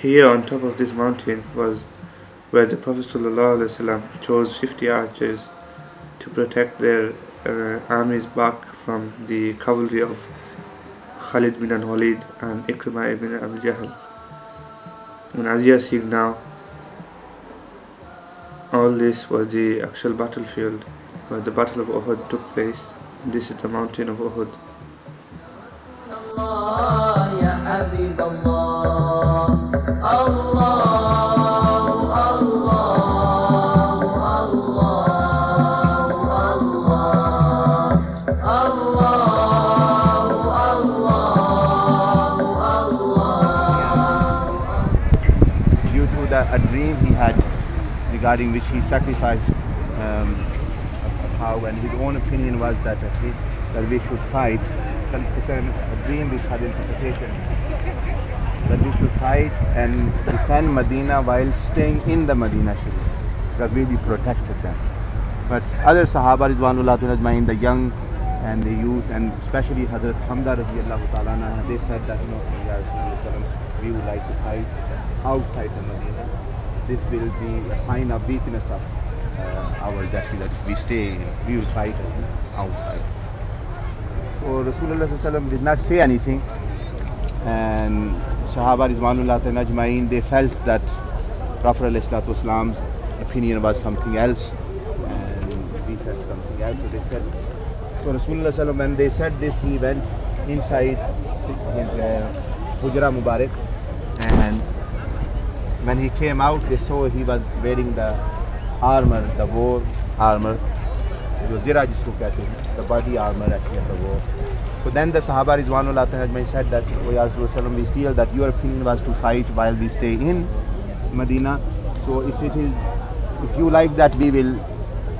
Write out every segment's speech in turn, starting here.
Here on top of this mountain was where the Prophet ﷺ chose 50 archers to protect their uh, armies back from the cavalry of Khalid bin al-Walid and Ikrimah ibn Abi Jahl. And as you are seeing now, all this was the actual battlefield where the Battle of Uhud took place. This is the mountain of Uhud. A dream he had regarding which he sacrificed um, cow and his own opinion was that, that, we, that we should fight. So It's a, a dream which had interpretation that we should fight and defend Medina while staying in the Medina Sharif that we protected there. But other Sahaba Rizwanullah the young and the youth and especially Hazrat Hamza radiallahu ta'ala they said that no, Ya Rasulullah, we would like to fight outside the Medina. This will be a sign of weakness of uh, ours actually that we stay, we will fight outside. So Rasulullah did not say anything and Sahaba Rizwanullah Ajmain, they felt that Prophet Islam's opinion was something else and we said something else. So they said, so Rasulullah sallam, when they said this, he went inside his uh, Hujra Mubarak and when he came out, they saw he was wearing the armor, the war armor, जो ज़रा जिसको कहते हैं the body armor actually of the war. So then the Sahaba Rizwanullah Ajmain said that, oh Ya Rasulullah, we feel that your opinion was to fight while we stay in Medina. So if it is, if you like that, we will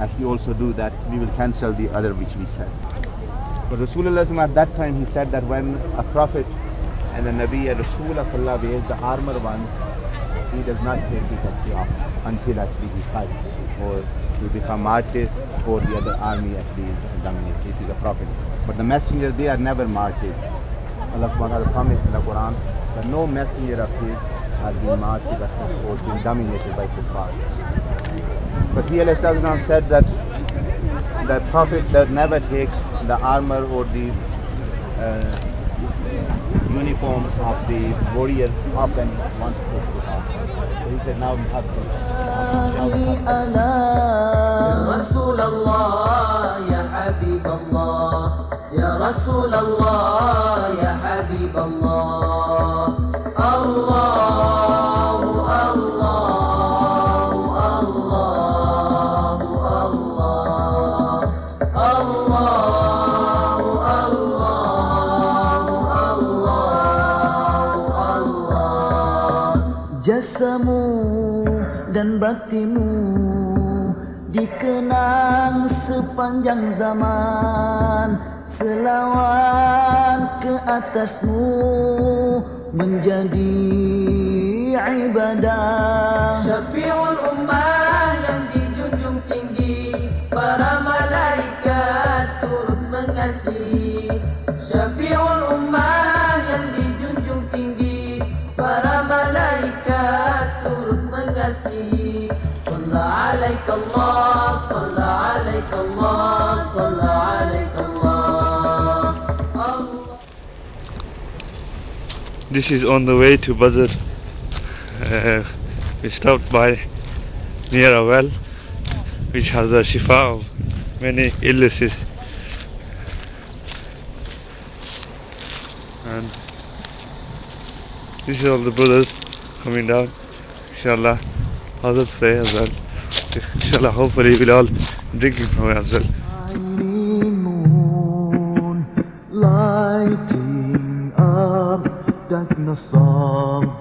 actually also do that. We will cancel the other which we said. But Rasulullah at that time he said that when a prophet and a Nabi, a Rasul of Allah wears the armor one, he does not take it actually off until actually he fights or he become martyr or the other army actually dominates. This is a prophet. But the messenger, they are never martyred. Allah subhanahu promised in the Quran that no messenger of his has been martyred or been dominated by kuffar. But he Allah said that the prophet that never takes the armor or the uh, uniforms of the warrior off and wants to take it off. So he said now we have to. Jasamu dan baktimu dikenang sepanjang zaman. Selawat ke atasmu menjadi ibadah. Syafi'ul ummah This is on the way to Badr. Uh, we stopped by near a well which has a shifa of many illnesses. And this is all the brothers coming down. Inshallah, others there as well. Inshallah, hopefully we'll all drinking from it as well. Shining lighting up darkness of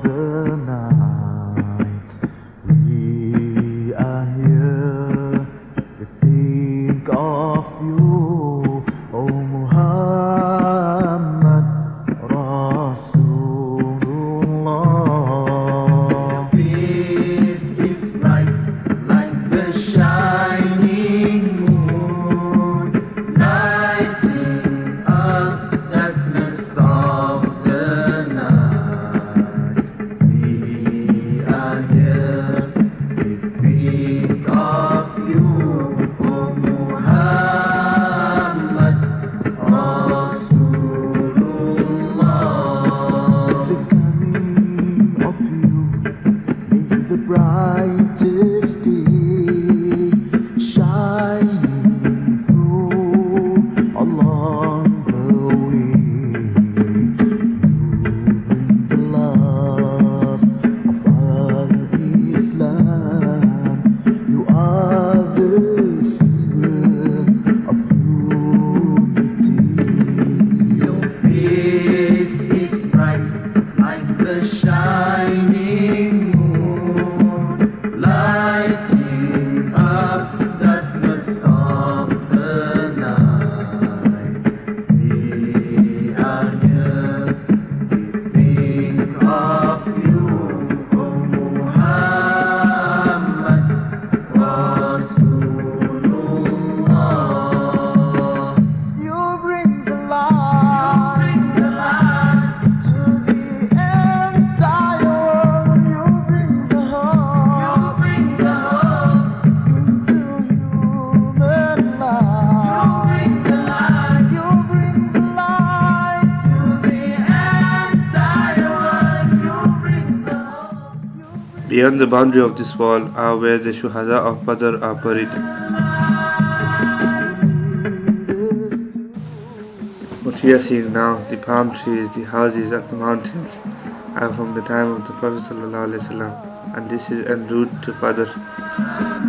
Beyond the boundary of this wall are where the Shuhada of Badr are buried. What we are seeing now, the palm trees, the houses, and the mountains, are from the time of the Prophet and this is en route to Badr.